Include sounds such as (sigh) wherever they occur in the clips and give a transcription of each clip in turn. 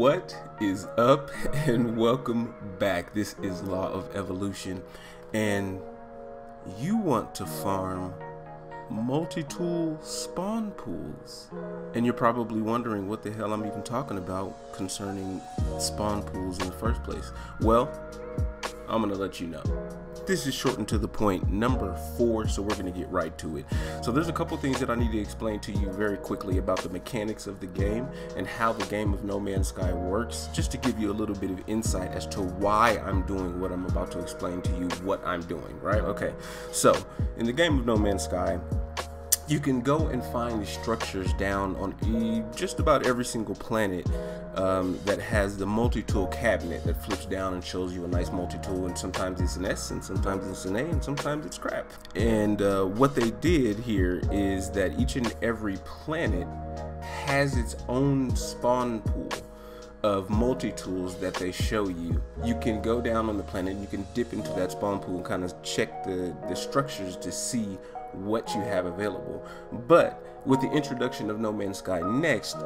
What is up, (laughs) and welcome back. This is Law of Evolution, and you want to farm multi tool spawn pools. And you're probably wondering what the hell I'm even talking about concerning spawn pools in the first place. Well, I'm gonna let you know this is short and to the point number four, so we're going to get right to it. So there's a couple things that I need to explain to you very quickly about the mechanics of the game and how the game of No Man's Sky works, just to give you a little bit of insight as to why I'm doing what I'm about to explain to you what I'm doing, right? Okay, so in the game of No Man's Sky, you can go and find the structures down on just about every single planet um, that has the multi-tool cabinet that flips down and shows you a nice multi-tool and sometimes it's an S and sometimes it's an A and sometimes it's crap. And uh, what they did here is that each and every planet has its own spawn pool of multi-tools that they show you. You can go down on the planet, you can dip into that spawn pool and kind of check the, the structures to see what you have available. But with the introduction of No Man's Sky Next,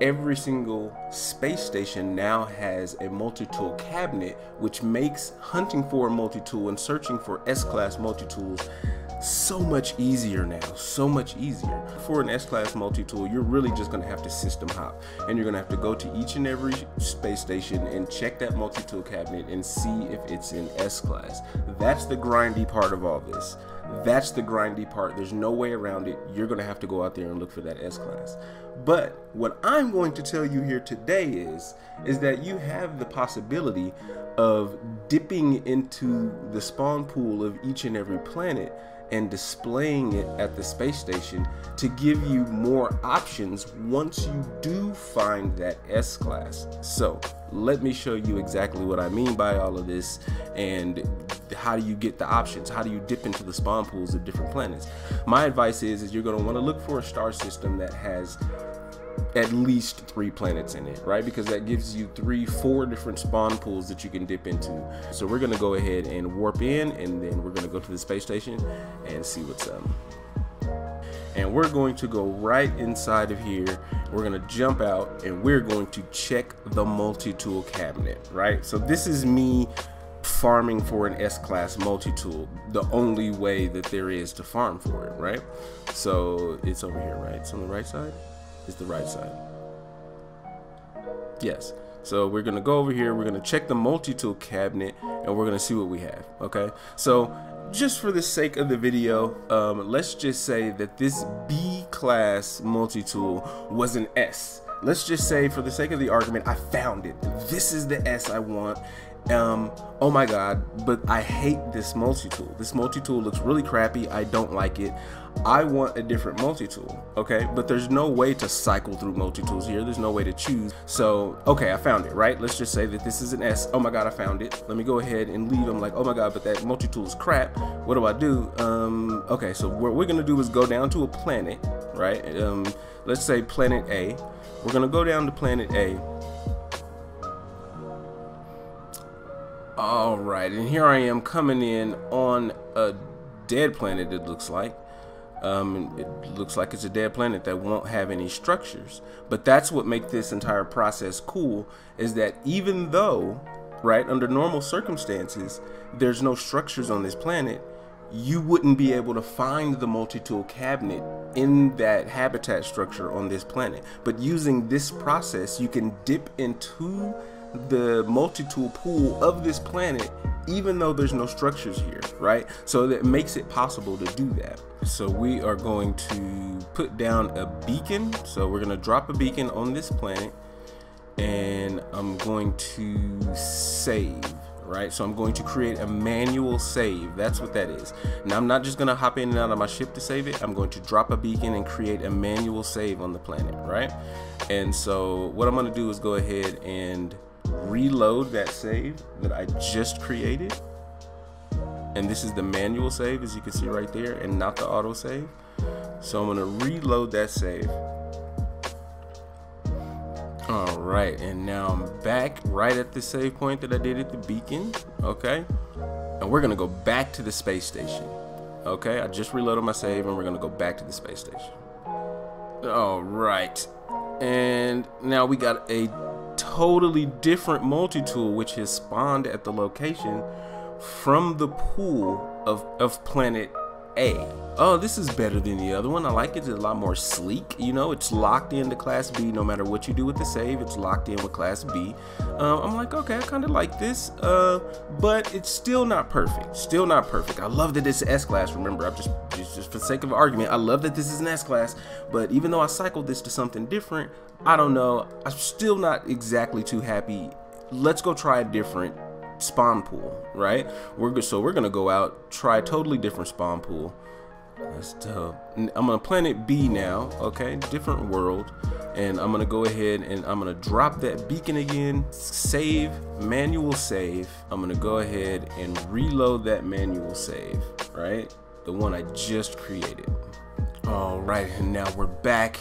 every single space station now has a multi-tool cabinet, which makes hunting for a multi-tool and searching for S-class multi-tools so much easier now, so much easier. For an S-Class multi-tool, you're really just gonna have to system hop and you're gonna have to go to each and every space station and check that multi-tool cabinet and see if it's in S-Class. That's the grindy part of all this. That's the grindy part. There's no way around it. You're gonna have to go out there and look for that S-Class. But what I'm going to tell you here today is, is that you have the possibility of dipping into the spawn pool of each and every planet and displaying it at the space station to give you more options once you do find that S class. So let me show you exactly what I mean by all of this and how do you get the options? How do you dip into the spawn pools of different planets? My advice is, is you're going to want to look for a star system that has at least three planets in it, right? Because that gives you three, four different spawn pools that you can dip into. So we're gonna go ahead and warp in and then we're gonna go to the space station and see what's up. And we're going to go right inside of here. We're gonna jump out and we're going to check the multi-tool cabinet, right? So this is me farming for an S-class multi-tool, the only way that there is to farm for it, right? So it's over here, right? It's on the right side is the right side. Yes. So we're gonna go over here, we're gonna check the multi-tool cabinet, and we're gonna see what we have, okay? So just for the sake of the video, um, let's just say that this B class multi-tool was an S. Let's just say for the sake of the argument, I found it. This is the S I want, um, oh my god, but I hate this multi-tool. This multi-tool looks really crappy. I don't like it. I want a different multi-tool, okay? But there's no way to cycle through multi-tools here. There's no way to choose. So, okay, I found it, right? Let's just say that this is an S. Oh my god, I found it. Let me go ahead and leave. I'm like, oh my god, but that multi-tool is crap. What do I do? Um, okay, so what we're gonna do is go down to a planet, right? Um, let's say planet A. We're gonna go down to planet A All right, and here I am coming in on a dead planet, it looks like. Um, it looks like it's a dead planet that won't have any structures. But that's what makes this entire process cool, is that even though, right, under normal circumstances, there's no structures on this planet, you wouldn't be able to find the multi-tool cabinet in that habitat structure on this planet. But using this process, you can dip into the multi-tool pool of this planet even though there's no structures here right? So that makes it possible to do that. So we are going to put down a beacon. So we're going to drop a beacon on this planet and I'm going to save right? So I'm going to create a manual save. That's what that is. Now I'm not just gonna hop in and out of my ship to save it. I'm going to drop a beacon and create a manual save on the planet right? And so what I'm gonna do is go ahead and reload that save that I just created. And this is the manual save as you can see right there and not the auto save. So I'm gonna reload that save. All right, and now I'm back right at the save point that I did at the beacon, okay? And we're gonna go back to the space station. Okay, I just reloaded my save and we're gonna go back to the space station. All right, and now we got a totally different multi-tool which has spawned at the location from the pool of, of planet A. Oh, this is better than the other one. I like it. It's a lot more sleek. You know, it's locked into Class B. No matter what you do with the save, it's locked in with Class B. Uh, I'm like, okay, I kind of like this, uh, but it's still not perfect. Still not perfect. I love that it's S class. Remember, I'm just, just just for the sake of argument, I love that this is an S class. But even though I cycled this to something different, I don't know. I'm still not exactly too happy. Let's go try a different spawn pool, right? We're good. So we're gonna go out, try totally different spawn pool. That's dope. I'm on planet B now, okay? Different world. And I'm gonna go ahead and I'm gonna drop that beacon again, save, manual save. I'm gonna go ahead and reload that manual save, right? The one I just created. All right, and now we're back.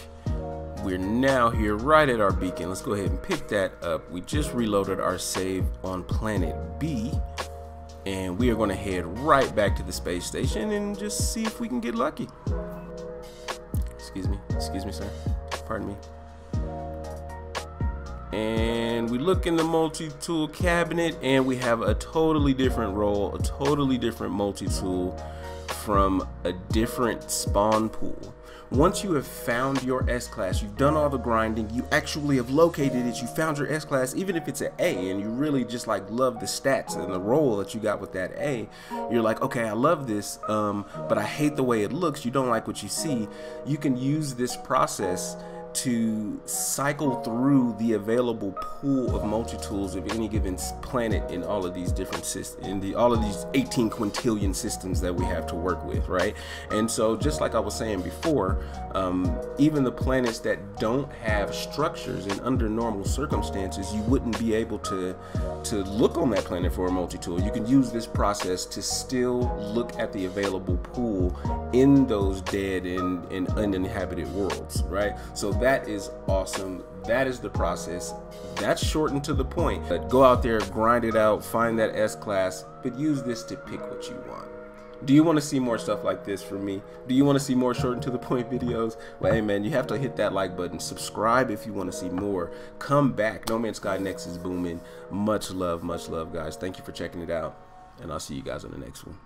We're now here right at our beacon. Let's go ahead and pick that up. We just reloaded our save on planet B and we are going to head right back to the space station and just see if we can get lucky. Excuse me, excuse me, sir. Pardon me. And we look in the multi-tool cabinet and we have a totally different role, a totally different multi-tool from a different spawn pool. Once you have found your S-Class, you've done all the grinding, you actually have located it, you found your S-Class, even if it's an A and you really just like love the stats and the role that you got with that A, you're like, okay, I love this, um, but I hate the way it looks, you don't like what you see, you can use this process to cycle through the available pool of multi-tools of any given planet in all of these different systems in the all of these 18 quintillion systems that we have to work with right? And so just like i was saying before um, even the planets that don't have structures and under normal circumstances you wouldn't be able to to look on that planet for a multi-tool. You can use this process to still look at the available pool in those dead and, and uninhabited worlds right? So that is awesome. That is the process. That's short and to the point. But go out there, grind it out, find that S class, but use this to pick what you want. Do you want to see more stuff like this from me? Do you want to see more short to the point videos? Well, hey man, you have to hit that like button. Subscribe if you want to see more. Come back. No Man's Sky Next is booming. Much love, much love, guys. Thank you for checking it out. And I'll see you guys on the next one.